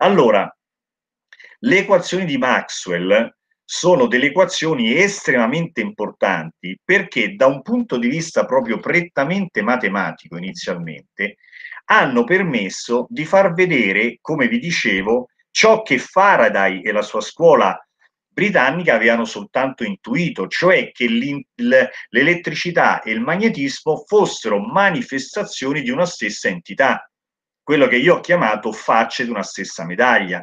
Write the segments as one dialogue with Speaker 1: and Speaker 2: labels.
Speaker 1: Allora, le equazioni di Maxwell sono delle equazioni estremamente importanti perché da un punto di vista proprio prettamente matematico inizialmente hanno permesso di far vedere, come vi dicevo, ciò che Faraday e la sua scuola britannica avevano soltanto intuito, cioè che l'elettricità e il magnetismo fossero manifestazioni di una stessa entità, quello che io ho chiamato facce di una stessa medaglia.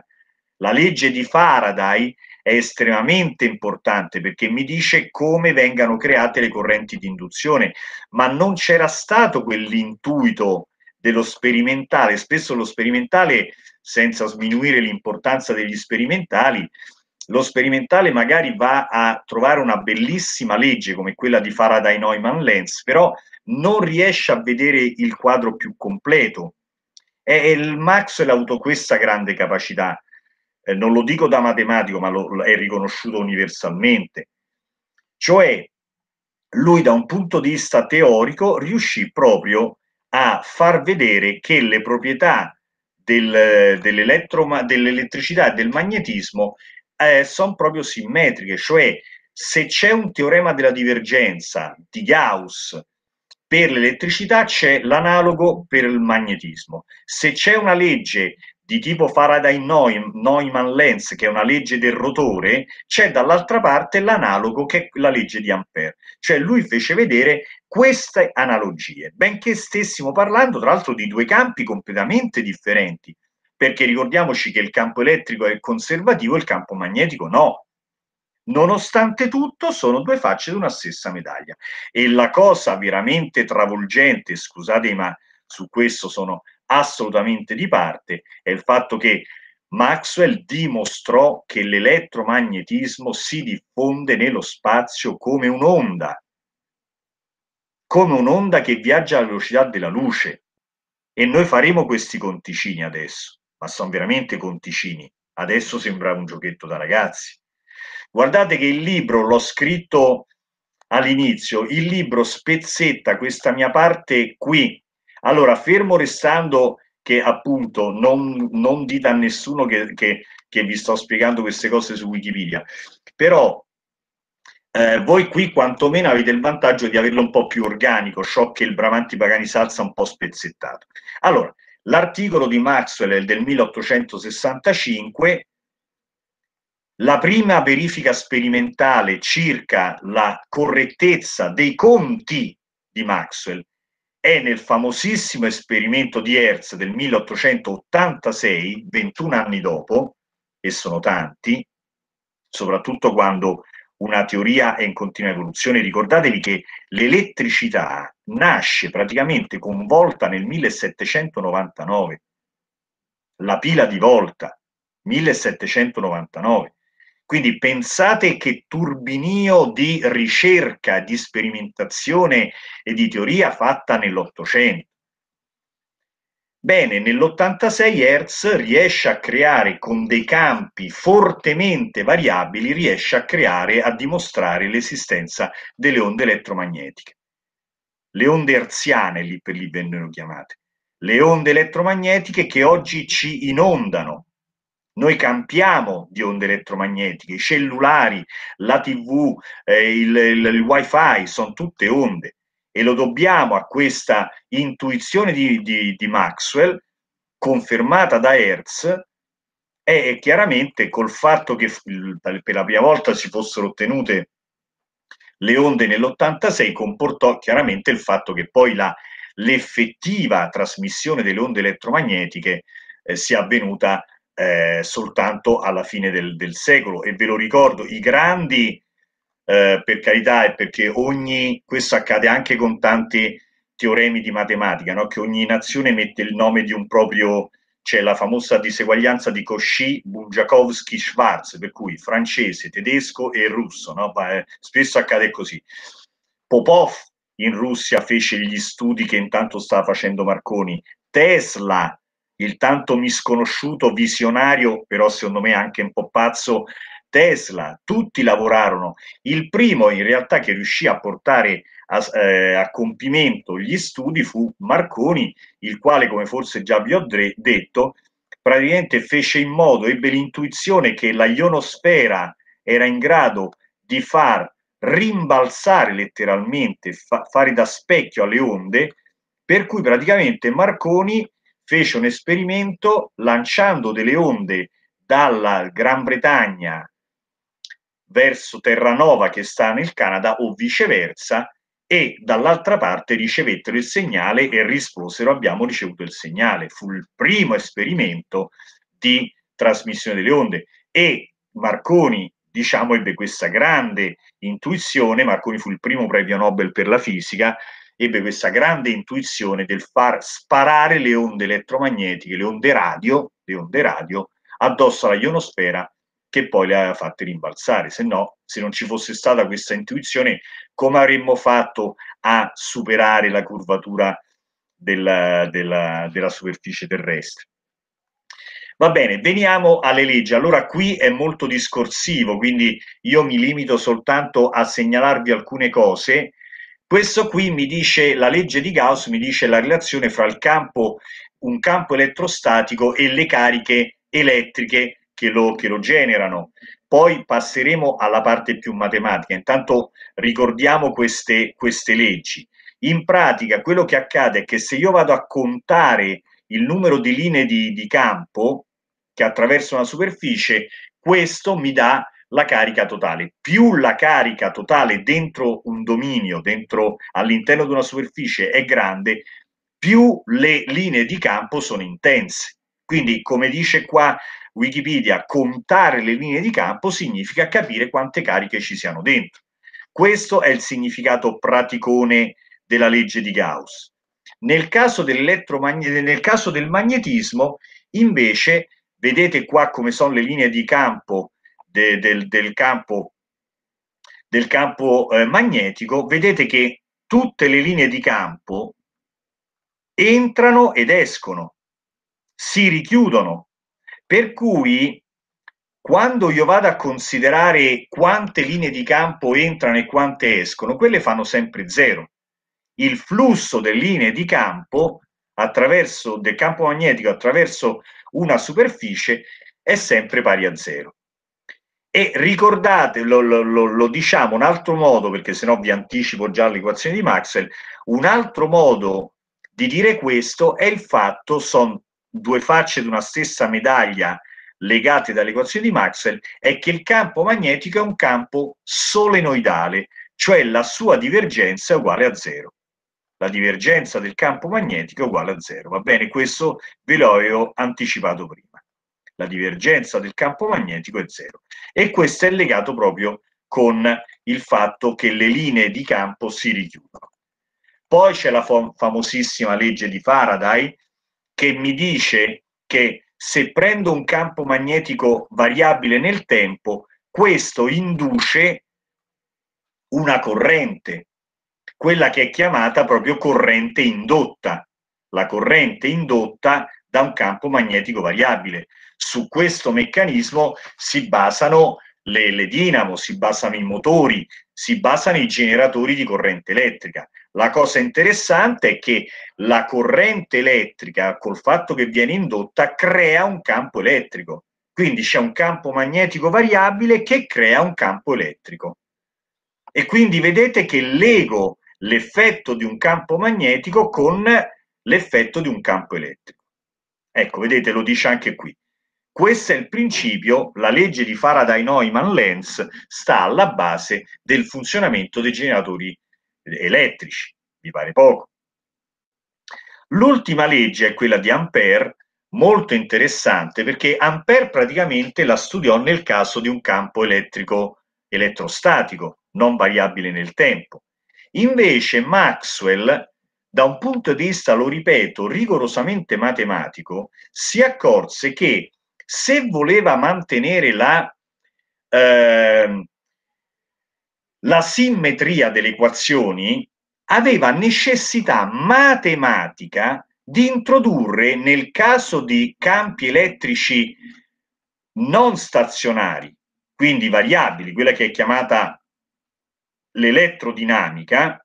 Speaker 1: La legge di Faraday è estremamente importante perché mi dice come vengano create le correnti di induzione, ma non c'era stato quell'intuito dello sperimentale, spesso lo sperimentale, senza sminuire l'importanza degli sperimentali, lo sperimentale magari va a trovare una bellissima legge come quella di Faraday-Neumann-Lenz, però non riesce a vedere il quadro più completo. E il Maxwell ha avuto questa grande capacità, eh, non lo dico da matematico, ma lo, è riconosciuto universalmente. Cioè, lui da un punto di vista teorico riuscì proprio a far vedere che le proprietà del, dell'elettricità e del magnetismo eh, sono proprio simmetriche, cioè se c'è un teorema della divergenza di Gauss per l'elettricità c'è l'analogo per il magnetismo. Se c'è una legge di tipo Faraday-Neumann-Lenz, che è una legge del rotore, c'è dall'altra parte l'analogo che è la legge di Ampère. Cioè lui fece vedere queste analogie, benché stessimo parlando tra l'altro di due campi completamente differenti, perché ricordiamoci che il campo elettrico è conservativo e il campo magnetico no. Nonostante tutto, sono due facce di una stessa medaglia. E la cosa veramente travolgente, scusate, ma su questo sono assolutamente di parte è il fatto che Maxwell dimostrò che l'elettromagnetismo si diffonde nello spazio come un'onda, come un'onda che viaggia alla velocità della luce. E noi faremo questi conticini adesso, ma sono veramente conticini. Adesso sembra un giochetto da ragazzi. Guardate che il libro l'ho scritto all'inizio, il libro spezzetta questa mia parte qui, allora, fermo restando che appunto non, non dite a nessuno che, che, che, vi sto spiegando queste cose su Wikipedia, però eh, voi qui quantomeno avete il vantaggio di averlo un po' più organico, ciò che il Bramanti Pagani Salsa un po' spezzettato. Allora, l'articolo di Maxwell del 1865, la prima verifica sperimentale circa la correttezza dei conti di Maxwell è nel famosissimo esperimento di Hertz del 1886, 21 anni dopo, e sono tanti, soprattutto quando una teoria è in continua evoluzione. Ricordatevi che l'elettricità nasce praticamente con Volta nel 1799, la pila di Volta, 1799. Quindi pensate che turbinio di ricerca, di sperimentazione e di teoria fatta nell'Ottocento. Bene, nell'86 Hertz riesce a creare con dei campi fortemente variabili, riesce a creare, a dimostrare l'esistenza delle onde elettromagnetiche. Le onde hertziane, lì per lì vennero chiamate. Le onde elettromagnetiche che oggi ci inondano, noi campiamo di onde elettromagnetiche, i cellulari, la TV, eh, il, il, il, wifi, sono tutte onde. E lo dobbiamo a questa intuizione di, di, di Maxwell confermata da Hertz e, chiaramente col fatto che per la prima volta si fossero ottenute le onde nell'86 comportò chiaramente il fatto che poi la, l'effettiva trasmissione delle onde elettromagnetiche eh, sia avvenuta eh, soltanto alla fine del, del, secolo e ve lo ricordo, i grandi, eh, per carità, è perché ogni, questo accade anche con tanti teoremi di matematica, no? che ogni nazione mette il nome di un proprio, c'è la famosa diseguaglianza di Cauchy, Bujakowski, Schwarz, per cui francese, tedesco e russo, no? Eh, spesso accade così. Popov in Russia fece gli studi che intanto stava facendo Marconi, Tesla il tanto misconosciuto visionario, però secondo me anche un po' pazzo, Tesla, tutti lavorarono. Il primo in realtà che riuscì a portare a, eh, a compimento gli studi fu Marconi, il quale, come forse già vi ho detto, praticamente fece in modo, ebbe l'intuizione che la ionosfera era in grado di far rimbalzare letteralmente, fa, fare da specchio alle onde, per cui praticamente Marconi fece un esperimento lanciando delle onde dalla Gran Bretagna verso Terranova che sta nel Canada o viceversa e dall'altra parte ricevettero il segnale e risposero abbiamo ricevuto il segnale. Fu il primo esperimento di trasmissione delle onde e Marconi diciamo ebbe questa grande intuizione, Marconi fu il primo premio Nobel per la fisica, ebbe questa grande intuizione del far sparare le onde elettromagnetiche, le onde radio, le onde radio addosso alla ionosfera che poi le aveva fatte rimbalzare, se no, se non ci fosse stata questa intuizione, come avremmo fatto a superare la curvatura della, della, della superficie terrestre? Va bene, veniamo alle leggi. Allora qui è molto discorsivo, quindi io mi limito soltanto a segnalarvi alcune cose. Questo qui mi dice, la legge di Gauss mi dice la relazione fra campo, un campo elettrostatico e le cariche elettriche che lo, che lo generano. Poi passeremo alla parte più matematica. Intanto ricordiamo queste, queste leggi. In pratica quello che accade è che se io vado a contare il numero di linee di, di campo che attraverso una superficie, questo mi dà la carica totale. Più la carica totale dentro un dominio, dentro all'interno di una superficie è grande, più le linee di campo sono intense. Quindi, come dice qua Wikipedia, contare le linee di campo significa capire quante cariche ci siano dentro. Questo è il significato praticone della legge di Gauss. Nel caso, nel caso del magnetismo, invece, vedete qua come sono le linee di campo de, del, del, campo, del campo eh, magnetico, vedete che tutte le linee di campo entrano ed escono, si richiudono, per cui quando io vado a considerare quante linee di campo entrano e quante escono, quelle fanno sempre zero. Il flusso delle linee di campo attraverso del campo magnetico attraverso una superficie è sempre pari a zero. E ricordate, lo, lo, lo, diciamo un altro modo, perché sennò vi anticipo già l'equazione di Maxwell, un altro modo di dire questo è il fatto, sono due facce di una stessa medaglia legate dall'equazione di Maxwell, è che il campo magnetico è un campo solenoidale, cioè la sua divergenza è uguale a zero. La divergenza del campo magnetico è uguale a zero. Va bene, questo ve l'avevo anticipato prima. La divergenza del campo magnetico è zero. E questo è legato proprio con il fatto che le linee di campo si richiudono. Poi c'è la famosissima legge di Faraday che mi dice che se prendo un campo magnetico variabile nel tempo, questo induce una corrente, quella che è chiamata proprio corrente indotta, la corrente indotta da un campo magnetico variabile. Su questo meccanismo si basano le, le dinamo, si basano i motori, si basano i generatori di corrente elettrica. La cosa interessante è che la corrente elettrica, col fatto che viene indotta, crea un campo elettrico. Quindi c'è un campo magnetico variabile che crea un campo elettrico. E quindi vedete che lego l'effetto di un campo magnetico con l'effetto di un campo elettrico. Ecco, vedete, lo dice anche qui. Questo è il principio, la legge di Faraday-Neumann-Lenz sta alla base del funzionamento dei generatori elettrici, mi pare poco. L'ultima legge è quella di Ampère, molto interessante perché Ampère praticamente la studiò nel caso di un campo elettrico elettrostatico, non variabile nel tempo. Invece Maxwell, da un punto di vista, lo ripeto, rigorosamente matematico, si accorse che se voleva mantenere la, eh, la simmetria delle equazioni, aveva necessità matematica di introdurre nel caso di campi elettrici non stazionari, quindi variabili, quella che è chiamata l'elettrodinamica,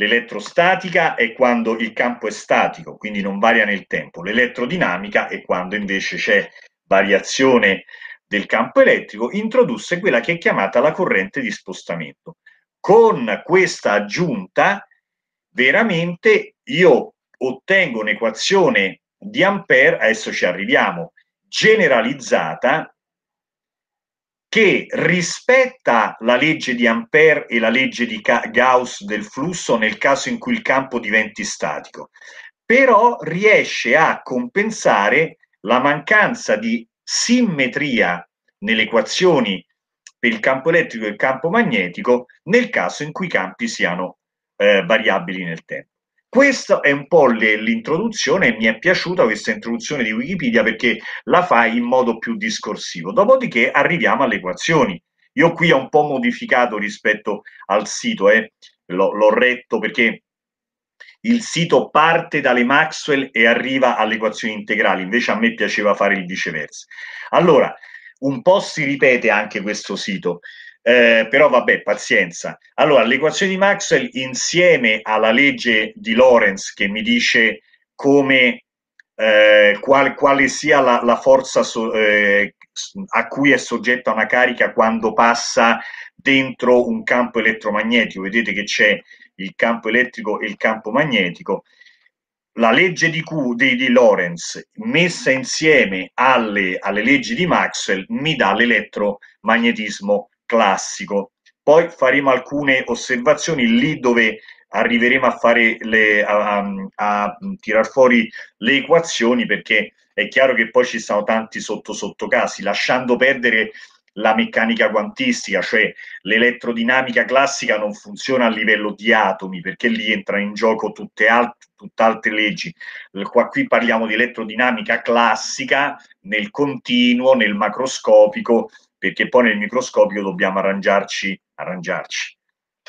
Speaker 1: L'elettrostatica è quando il campo è statico, quindi non varia nel tempo. L'elettrodinamica è quando invece c'è variazione del campo elettrico, introdusse quella che è chiamata la corrente di spostamento. Con questa aggiunta, veramente io ottengo un'equazione di Ampere, adesso ci arriviamo, generalizzata, che rispetta la legge di Ampere e la legge di Gauss del flusso nel caso in cui il campo diventi statico, però riesce a compensare la mancanza di simmetria nelle equazioni per il campo elettrico e il campo magnetico nel caso in cui i campi siano eh, variabili nel tempo. Questa è un po' l'introduzione mi è piaciuta questa introduzione di Wikipedia perché la fa in modo più discorsivo. Dopodiché arriviamo alle equazioni. Io qui ho un po' modificato rispetto al sito, eh. l'ho retto perché il sito parte dalle Maxwell e arriva alle equazioni integrali, invece a me piaceva fare il viceversa. Allora, un po' si ripete anche questo sito, eh, però vabbè, pazienza. Allora, l'equazione di Maxwell insieme alla legge di Lorentz che mi dice come eh, qual, quale sia la, la forza so, eh, a cui è soggetta una carica quando passa dentro un campo elettromagnetico. Vedete che c'è il campo elettrico e il campo magnetico. La legge di, Q, di, di Lorentz messa insieme alle, alle leggi di Maxwell mi dà l'elettromagnetismo classico. Poi faremo alcune osservazioni lì dove arriveremo a le, a, a, a tirar fuori le equazioni perché è chiaro che poi ci sono tanti sotto sottocasi, lasciando perdere la meccanica quantistica, cioè l'elettrodinamica classica non funziona a livello di atomi perché lì entrano in gioco tutte, alt- tutte altre leggi. Qua qui parliamo di elettrodinamica classica nel continuo, nel macroscopico, perché poi nel microscopio dobbiamo arrangiarci, arrangiarci,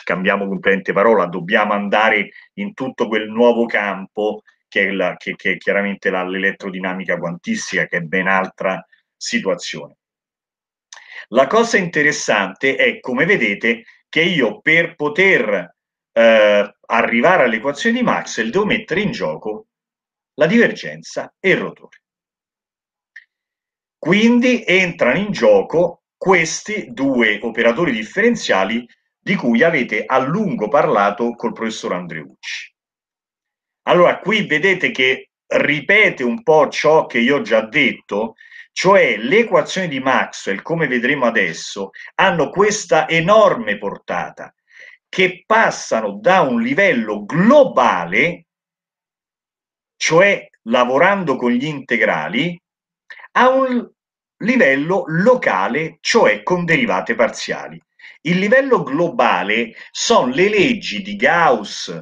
Speaker 1: cambiamo completamente parola, dobbiamo andare in tutto quel nuovo campo che è, la, che, che è chiaramente la, l'elettrodinamica quantistica, che è ben altra situazione. La cosa interessante è, come vedete, che io per poter eh, arrivare all'equazione di Maxwell devo mettere in gioco la divergenza e il rotore. Quindi entrano in gioco questi due operatori differenziali di cui avete a lungo parlato col professor Andreucci. Allora, qui vedete che ripete un po' ciò che io ho già detto, cioè le equazioni di Maxwell, come vedremo adesso, hanno questa enorme portata che passano da un livello globale, cioè lavorando con gli integrali, a un livello locale, cioè con derivate parziali. Il livello globale sono le leggi di Gauss,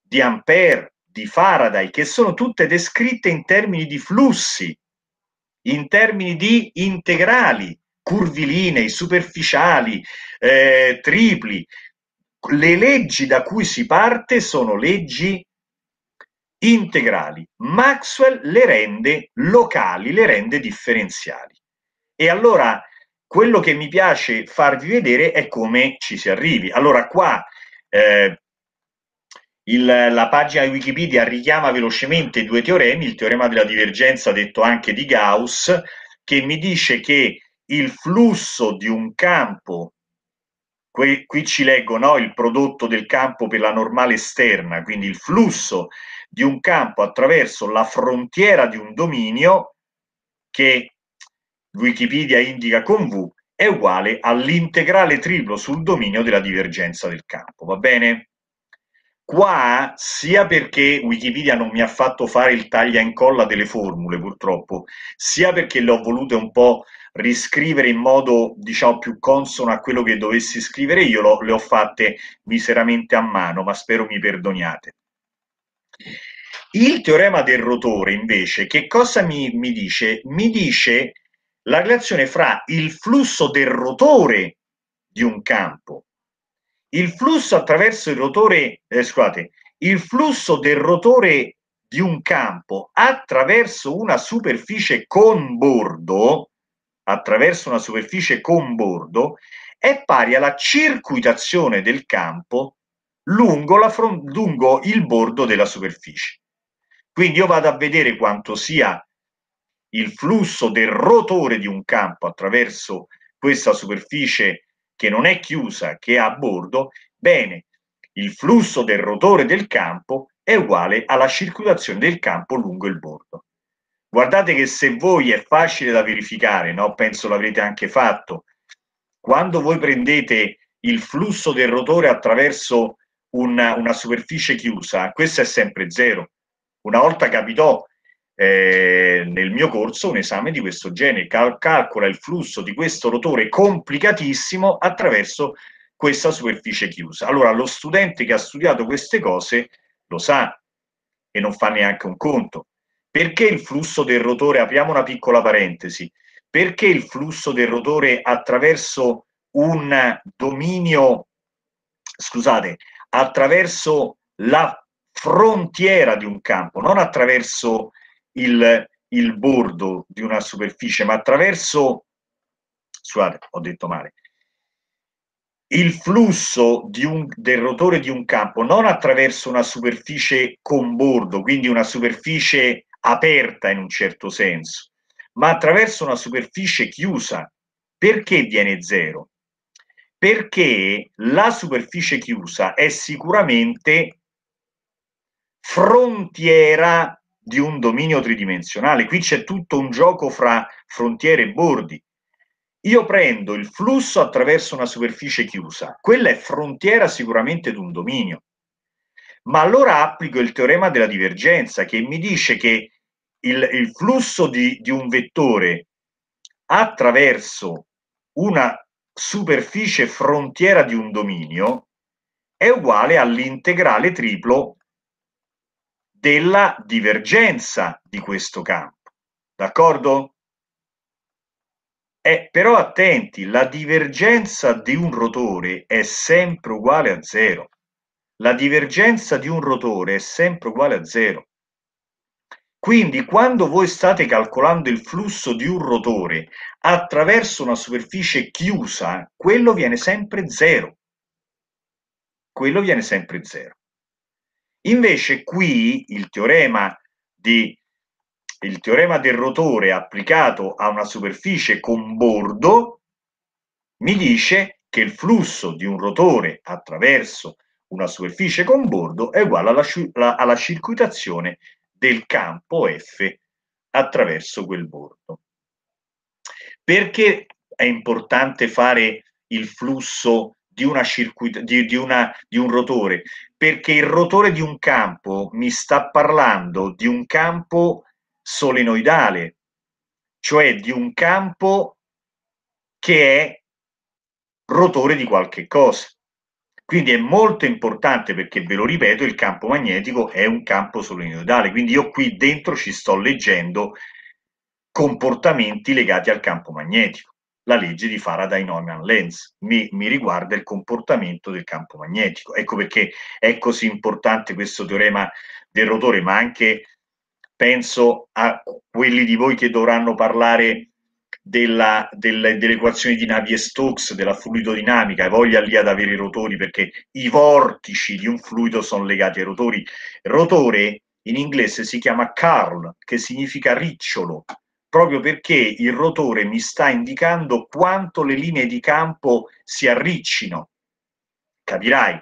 Speaker 1: di Ampère, di Faraday, che sono tutte descritte in termini di flussi in termini di integrali, curvilinei, superficiali, eh, tripli. Le leggi da cui si parte sono leggi integrali. Maxwell le rende locali, le rende differenziali. E allora quello che mi piace farvi vedere è come ci si arrivi. Allora qua eh, il, la pagina di Wikipedia richiama velocemente due teoremi, il teorema della divergenza detto anche di Gauss, che mi dice che il flusso di un campo, qui, ci leggo no, il prodotto del campo per la normale esterna, quindi il flusso di un campo attraverso la frontiera di un dominio che Wikipedia indica con V è uguale all'integrale triplo sul dominio della divergenza del campo, va bene? Qua, sia perché Wikipedia non mi ha fatto fare il taglia e incolla delle formule, purtroppo, sia perché le ho volute un po' riscrivere in modo, diciamo, più consono a quello che dovessi scrivere io, le ho fatte miseramente a mano, ma spero mi perdoniate. Il teorema del rotore, invece, che cosa mi, mi dice? Mi dice la relazione fra il flusso del rotore di un campo il flusso attraverso il rotore, eh, scusate, il flusso del rotore di un campo attraverso una superficie con bordo, attraverso una superficie con bordo, è pari alla circuitazione del campo lungo, la lungo il bordo della superficie. Quindi io vado a vedere quanto sia il flusso del rotore di un campo attraverso questa superficie che non è chiusa, che è a bordo, bene, il flusso del rotore del campo è uguale alla circolazione del campo lungo il bordo. Guardate che se voi è facile da verificare, no? penso l'avrete anche fatto, quando voi prendete il flusso del rotore attraverso una, una superficie chiusa, questo è sempre zero. Una volta capitò eh, nel mio corso un esame di questo genere, Cal- calcola il flusso di questo rotore complicatissimo attraverso questa superficie chiusa. Allora, lo studente che ha studiato queste cose lo sa e non fa neanche un conto. Perché il flusso del rotore, apriamo una piccola parentesi, perché il flusso del rotore attraverso un dominio, scusate, attraverso la frontiera di un campo, non attraverso il, il bordo di una superficie, ma attraverso, scusate, ho detto male, il flusso un, del rotore di un campo non attraverso una superficie con bordo, quindi una superficie aperta in un certo senso, ma attraverso una superficie chiusa. Perché viene zero? Perché la superficie chiusa è sicuramente frontiera di un dominio tridimensionale. Qui c'è tutto un gioco fra frontiere e bordi. Io prendo il flusso attraverso una superficie chiusa, quella è frontiera sicuramente di un dominio. Ma allora applico il teorema della divergenza che mi dice che il, il flusso di, di un vettore attraverso una superficie frontiera di un dominio è uguale all'integrale triplo della divergenza di questo campo. D'accordo? Eh, però attenti, la divergenza di un rotore è sempre uguale a zero. La divergenza di un rotore è sempre uguale a zero. Quindi quando voi state calcolando il flusso di un rotore attraverso una superficie chiusa, quello viene sempre zero. Quello viene sempre zero. Invece qui il teorema di il teorema del rotore applicato a una superficie con bordo mi dice che il flusso di un rotore attraverso una superficie con bordo è uguale alla, alla circuitazione del campo F attraverso quel bordo. Perché è importante fare il flusso di, una circuit- di, di, una, di un rotore? Perché il rotore di un campo mi sta parlando di un campo solenoidale, cioè di un campo che è rotore di qualche cosa. Quindi è molto importante perché, ve lo ripeto, il campo magnetico è un campo solenoidale, quindi io qui dentro ci sto leggendo comportamenti legati al campo magnetico. La legge di Faraday-Neumann-Lenz mi, mi riguarda il comportamento del campo magnetico. Ecco perché è così importante questo teorema del rotore, ma anche penso a quelli di voi che dovranno parlare della, delle, delle equazioni di Navier-Stokes, della fluidodinamica, e voglia lì ad avere i rotori perché i vortici di un fluido sono legati ai rotori. Rotore in inglese si chiama Carl, che significa ricciolo, proprio perché il rotore mi sta indicando quanto le linee di campo si arriccino. Capirai?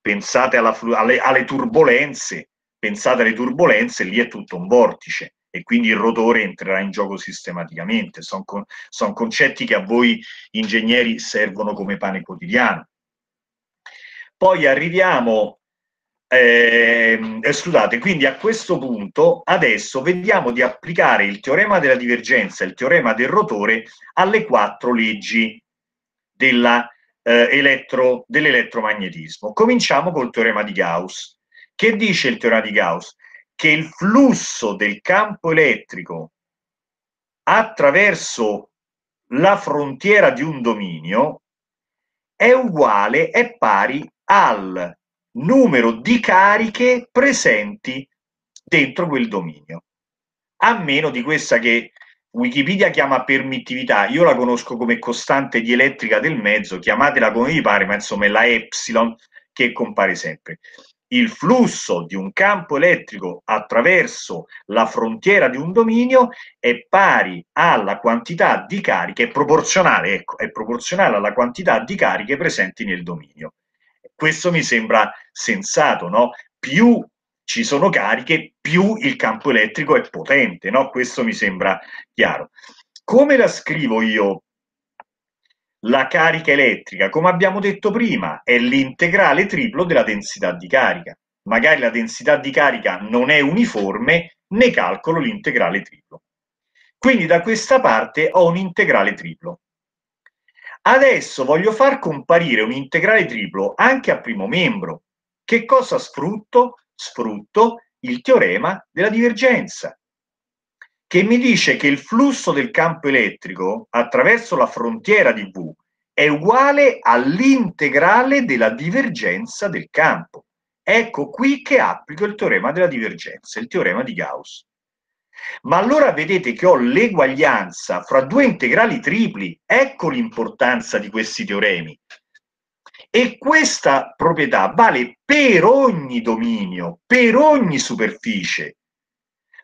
Speaker 1: Pensate alla, alle, alle turbolenze, pensate alle turbulenze, lì è tutto un vortice e quindi il rotore entrerà in gioco sistematicamente. Sono, con, sono concetti che a voi ingegneri servono come pane quotidiano. Poi arriviamo, eh, eh, scusate, quindi a questo punto adesso vediamo di applicare il teorema della divergenza il teorema del rotore alle quattro leggi della, eh, elettro, dell'elettromagnetismo. Cominciamo col teorema di Gauss. Che dice il teorema di Gauss? Che il flusso del campo elettrico attraverso la frontiera di un dominio è uguale, è pari al numero di cariche presenti dentro quel dominio. A meno di questa che Wikipedia chiama permittività, io la conosco come costante dielettrica del mezzo, chiamatela come vi pare, ma insomma è la epsilon che compare sempre. Il flusso di un campo elettrico attraverso la frontiera di un dominio è pari alla quantità di cariche, è proporzionale, ecco, è proporzionale alla quantità di cariche presenti nel dominio. Questo mi sembra sensato, no? Più ci sono cariche, più il campo elettrico è potente, no? Questo mi sembra chiaro. Come la scrivo io la carica elettrica, come abbiamo detto prima, è l'integrale triplo della densità di carica. Magari la densità di carica non è uniforme, ne calcolo l'integrale triplo. Quindi da questa parte ho un integrale triplo. Adesso voglio far comparire un integrale triplo anche a primo membro. Che cosa sfrutto? Sfrutto il teorema della divergenza che mi dice che il flusso del campo elettrico attraverso la frontiera di V è uguale all'integrale della divergenza del campo. Ecco qui che applico il teorema della divergenza, il teorema di Gauss. Ma allora vedete che ho l'eguaglianza fra due integrali tripli, ecco l'importanza di questi teoremi. E questa proprietà vale per ogni dominio, per ogni superficie.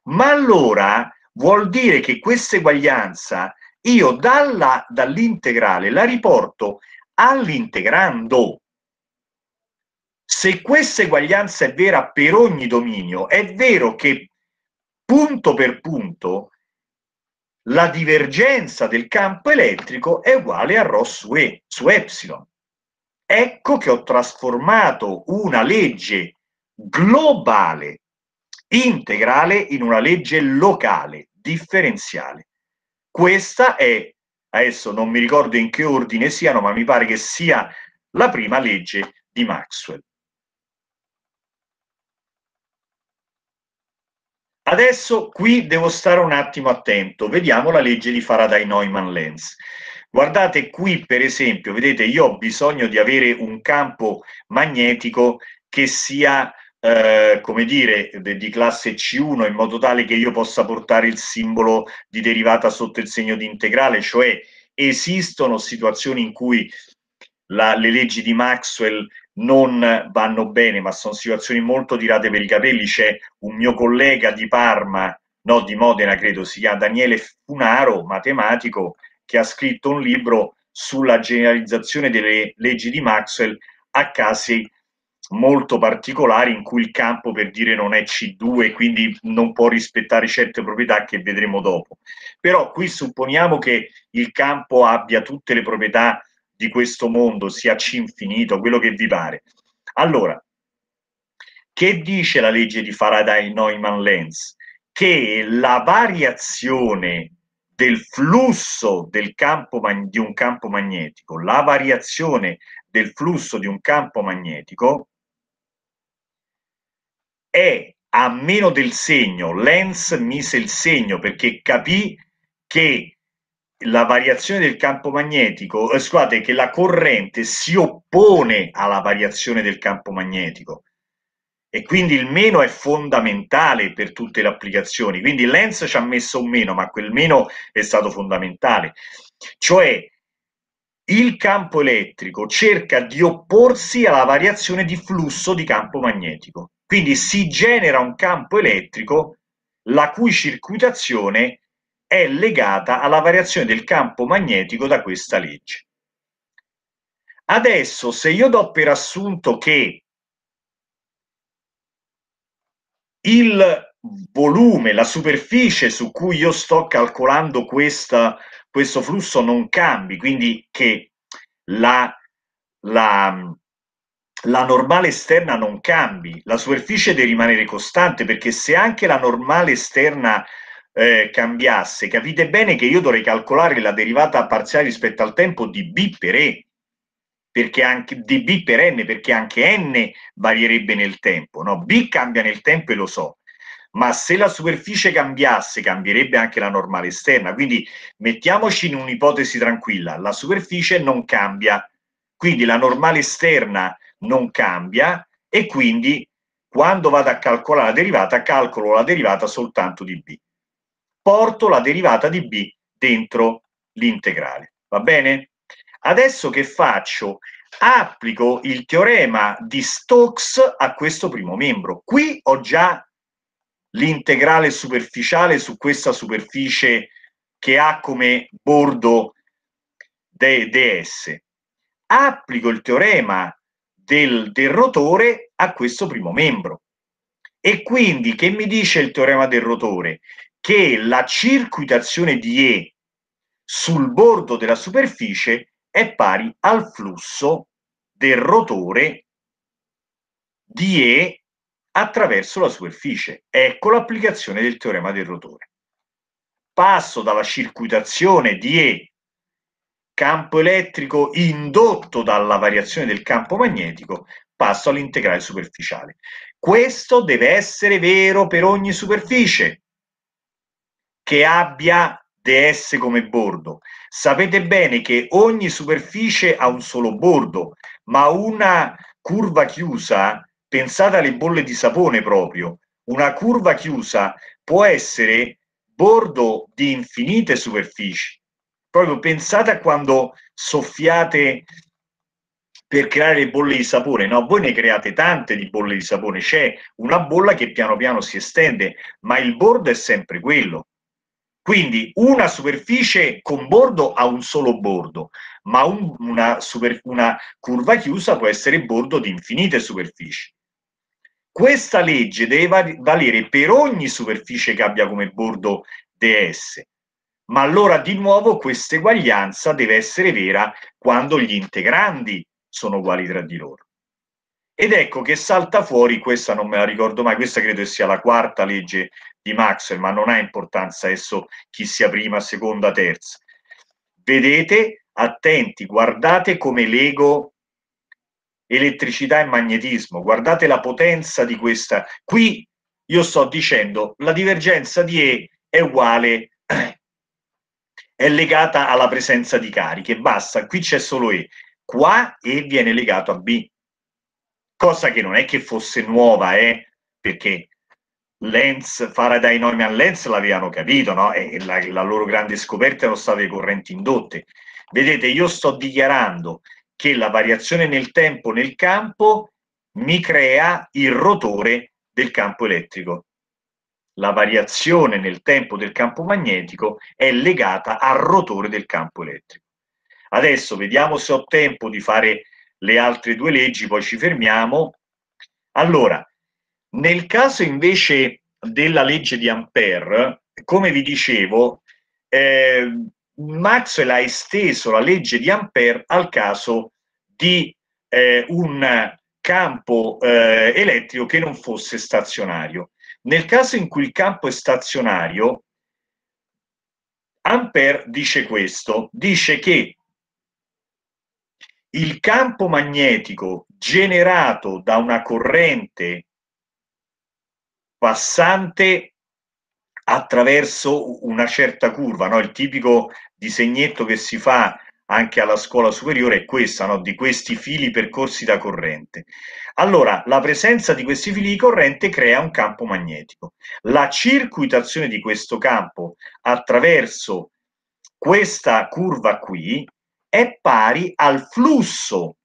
Speaker 1: Ma allora vuol dire che questa eguaglianza io dalla, dall'integrale la riporto all'integrando. Se questa eguaglianza è vera per ogni dominio, è vero che punto per punto la divergenza del campo elettrico è uguale a ρ su, e, su epsilon. Ecco che ho trasformato una legge globale integrale in una legge locale, differenziale. Questa è, adesso non mi ricordo in che ordine siano, ma mi pare che sia la prima legge di Maxwell. Adesso qui devo stare un attimo attento, vediamo la legge di Faraday-Neumann-Lenz. Guardate qui per esempio, vedete io ho bisogno di avere un campo magnetico che sia eh, come dire, di classe C1 in modo tale che io possa portare il simbolo di derivata sotto il segno di integrale, cioè esistono situazioni in cui la, le leggi di Maxwell non vanno bene, ma sono situazioni molto tirate per i capelli. C'è un mio collega di Parma, no, di Modena credo, si chiama Daniele Funaro, matematico, che ha scritto un libro sulla generalizzazione delle leggi di Maxwell a casi molto particolari in cui il campo per dire non è C2 e quindi non può rispettare certe proprietà che vedremo dopo. Però qui supponiamo che il campo abbia tutte le proprietà di questo mondo, sia C infinito, quello che vi pare. Allora, che dice la legge di Faraday-Neumann-Lenz? Che la variazione del flusso del campo, di un campo magnetico, la variazione del flusso di un campo magnetico è a meno del segno, Lenz mise il segno perché capì che la variazione del campo magnetico, eh, scusate, che la corrente si oppone alla variazione del campo magnetico e quindi il meno è fondamentale per tutte le applicazioni. Quindi Lenz ci ha messo un meno, ma quel meno è stato fondamentale. Cioè il campo elettrico cerca di opporsi alla variazione di flusso di campo magnetico. Quindi si genera un campo elettrico la cui circuitazione è legata alla variazione del campo magnetico da questa legge. Adesso, se io do per assunto che il volume, la superficie su cui io sto calcolando questa, questo flusso non cambi, quindi che la, la, la normale esterna non cambi, la superficie deve rimanere costante perché se anche la normale esterna eh, cambiasse, capite bene che io dovrei calcolare la derivata parziale rispetto al tempo di b per e, perché anche di b per n, perché anche n varierebbe nel tempo, no? b cambia nel tempo e lo so, ma se la superficie cambiasse cambierebbe anche la normale esterna, quindi mettiamoci in un'ipotesi tranquilla, la superficie non cambia, quindi la normale esterna non cambia e quindi quando vado a calcolare la derivata calcolo la derivata soltanto di b. Porto la derivata di b dentro l'integrale. Va bene? Adesso che faccio? applico il teorema di Stokes a questo primo membro. Qui ho già l'integrale superficiale su questa superficie che ha come bordo ds. Applico il teorema del, del rotore a questo primo membro. E quindi che mi dice il teorema del rotore? Che la circuitazione di E sul bordo della superficie è pari al flusso del rotore di E attraverso la superficie. Ecco l'applicazione del teorema del rotore. Passo dalla circuitazione di E, campo elettrico indotto dalla variazione del campo magnetico, passo all'integrale superficiale. Questo deve essere vero per ogni superficie che abbia ds come bordo. Sapete bene che ogni superficie ha un solo bordo, ma una curva chiusa, pensate alle bolle di sapone proprio, una curva chiusa può essere bordo di infinite superfici. Proprio pensate a quando soffiate per creare le bolle di sapone, no? Voi ne create tante di bolle di sapone, c'è una bolla che piano piano si estende, ma il bordo è sempre quello. Quindi una superficie con bordo ha un solo bordo, ma un, una, super, una curva chiusa può essere bordo di infinite superfici. Questa legge deve valere per ogni superficie che abbia come bordo ds, ma allora di nuovo questa eguaglianza deve essere vera quando gli integrandi sono uguali tra di loro. Ed ecco che salta fuori, questa non me la ricordo mai, questa credo sia la quarta legge di Maxwell, ma non ha importanza adesso chi sia prima, seconda, terza. Vedete, attenti, guardate come lego elettricità e magnetismo, guardate la potenza di questa. Qui io sto dicendo la divergenza di E è uguale, è legata alla presenza di cariche, basta, qui c'è solo E, qua E viene legato a B, cosa che non è che fosse nuova, eh, perché Lenz, Faraday, Neumann, Lenz l'avevano capito, no? E la, la loro grande scoperta erano state correnti indotte. Vedete, io sto dichiarando che la variazione nel tempo nel campo mi crea il rotore del campo elettrico. La variazione nel tempo del campo magnetico è legata al rotore del campo elettrico. Adesso vediamo se ho tempo di fare le altre due leggi, poi ci fermiamo. Allora, nel caso invece della legge di Ampère, come vi dicevo, eh, Maxwell ha esteso la legge di Ampère al caso di eh, un campo eh, elettrico che non fosse stazionario. Nel caso in cui il campo è stazionario, Ampère dice questo, dice che il campo magnetico generato da una corrente passante attraverso una certa curva, no? il tipico disegnetto che si fa anche alla scuola superiore è questa, no? di questi fili percorsi da corrente. Allora, la presenza di questi fili di corrente crea un campo magnetico. La circuitazione di questo campo attraverso questa curva qui è pari al flusso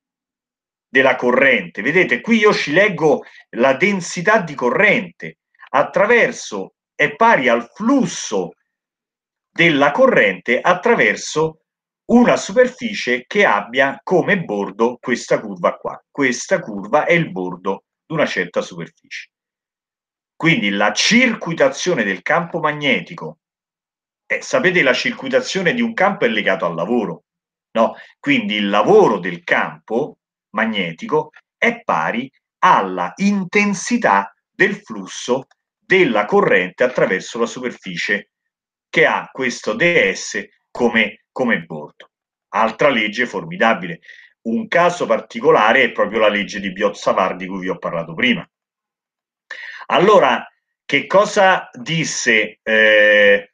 Speaker 1: della corrente. Vedete, qui io ci leggo la densità di corrente attraverso è pari al flusso della corrente attraverso una superficie che abbia come bordo questa curva qua. Questa curva è il bordo di una certa superficie. Quindi la circuitazione del campo magnetico, eh, sapete la circuitazione di un campo è legato al lavoro, no? Quindi il lavoro del campo magnetico è pari alla intensità del flusso della corrente attraverso la superficie che ha questo ds come, come bordo. Altra legge formidabile. Un caso particolare è proprio la legge di Biot-Savart di cui vi ho parlato prima. Allora, che cosa disse eh,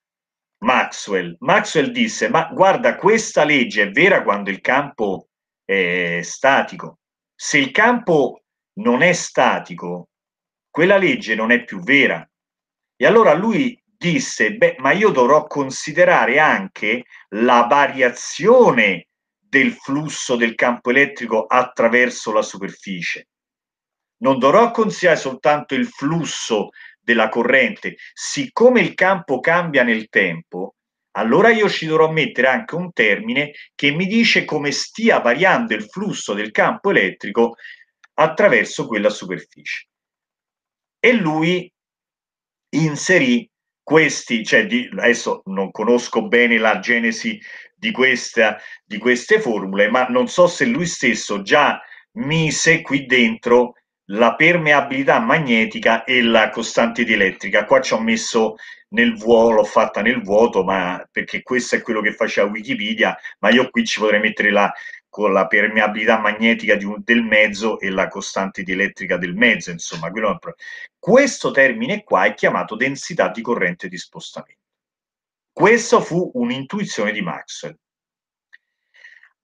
Speaker 1: Maxwell? Maxwell disse, ma guarda, questa legge è vera quando il campo è statico. Se il campo non è statico, quella legge non è più vera. E allora lui disse, beh, ma io dovrò considerare anche la variazione del flusso del campo elettrico attraverso la superficie. Non dovrò considerare soltanto il flusso della corrente, siccome il campo cambia nel tempo, allora io ci dovrò mettere anche un termine che mi dice come stia variando il flusso del campo elettrico attraverso quella superficie. E lui inserì questi, cioè di, adesso non conosco bene la genesi di, questa, di queste formule, ma non so se lui stesso già mise qui dentro la permeabilità magnetica e la costante dielettrica. Qua ci ho messo nel vuoto, l'ho fatta nel vuoto, ma perché questo è quello che faceva Wikipedia, ma io qui ci potrei mettere la, con la permeabilità magnetica un, del mezzo e la costante dielettrica del mezzo, insomma. Questo termine qua è chiamato densità di corrente di spostamento. Questo fu un'intuizione di Maxwell.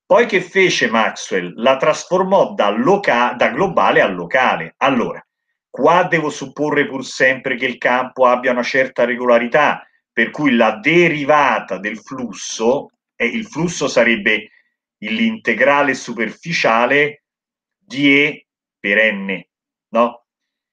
Speaker 1: Poi che fece Maxwell? La trasformò da, loca- da globale a locale. Allora, qua devo supporre pur sempre che il campo abbia una certa regolarità, per cui la derivata del flusso, e il flusso sarebbe l'integrale superficiale di E per N, no?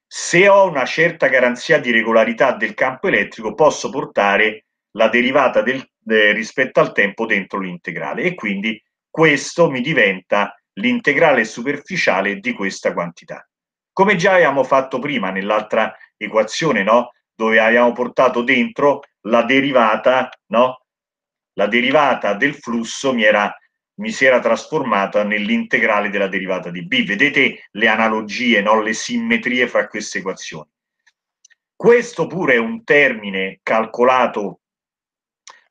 Speaker 1: Se ho una certa garanzia di regolarità del campo elettrico, posso portare la derivata del, eh, rispetto al tempo dentro l'integrale e quindi questo mi diventa l'integrale superficiale di questa quantità. Come già abbiamo fatto prima nell'altra equazione, no? dove abbiamo portato dentro la derivata, no? la derivata del flusso mi, era, mi si era trasformata nell'integrale della derivata di B. Vedete le analogie, no? le simmetrie fra queste equazioni. Questo pure è un termine calcolato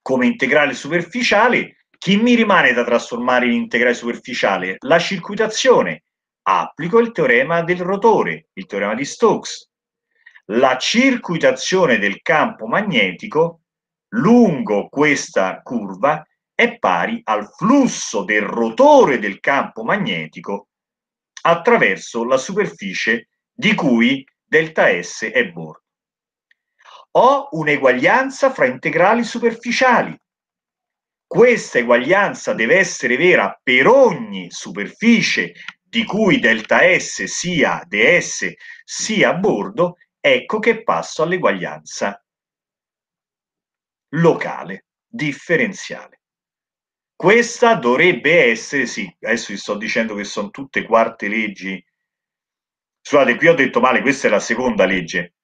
Speaker 1: come integrale superficiale chi mi rimane da trasformare in integrale superficiale? La circuitazione. Applico il teorema del rotore, il teorema di Stokes. La circuitazione del campo magnetico lungo questa curva è pari al flusso del rotore del campo magnetico attraverso la superficie di cui delta S è bordo. Ho un'eguaglianza fra integrali superficiali questa eguaglianza deve essere vera per ogni superficie di cui delta S sia ds sia bordo, ecco che passo all'eguaglianza locale, differenziale. Questa dovrebbe essere, sì, adesso vi sto dicendo che sono tutte quarte leggi. Scusate, qui ho detto male, questa è la seconda legge,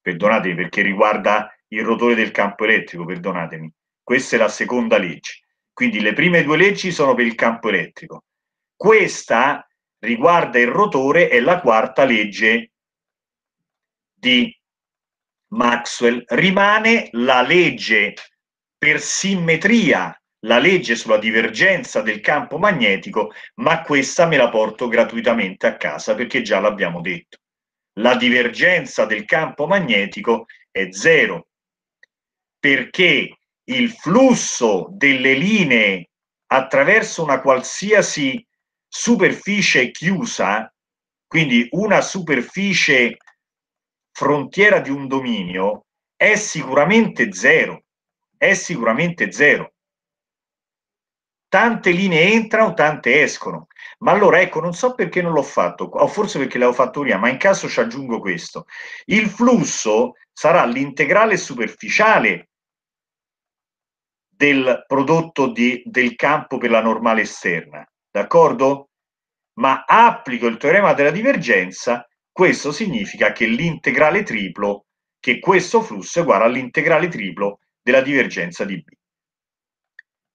Speaker 1: perdonatemi perché riguarda il rotore del campo elettrico, perdonatemi. Questa è la seconda legge. Quindi le prime due leggi sono per il campo elettrico. Questa riguarda il rotore è la quarta legge di Maxwell. Rimane la legge per simmetria, la legge sulla divergenza del campo magnetico, ma questa me la porto gratuitamente a casa perché già l'abbiamo detto. La divergenza del campo magnetico è zero perché il flusso delle linee attraverso una qualsiasi superficie chiusa, quindi una superficie frontiera di un dominio, è sicuramente zero, è sicuramente zero. Tante linee entrano, tante escono. Ma allora ecco, non so perché non l'ho fatto, o forse perché l'avevo fatto prima, ma in caso ci aggiungo questo. Il flusso sarà l'integrale superficiale del prodotto di, del campo per la normale esterna, d'accordo? Ma applico il teorema della divergenza, questo significa che l'integrale triplo, che questo flusso è uguale all'integrale triplo della divergenza di B.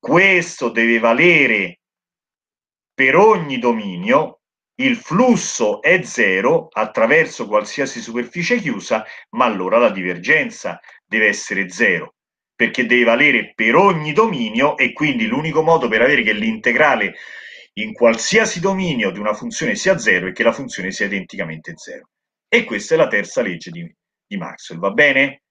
Speaker 1: Questo deve valere per ogni dominio, il flusso è zero attraverso qualsiasi superficie chiusa, ma allora la divergenza deve essere zero perché deve valere per ogni dominio e quindi l'unico modo per avere che l'integrale in qualsiasi dominio di una funzione sia zero è che la funzione sia identicamente zero. E questa è la terza legge di, di Maxwell, va bene?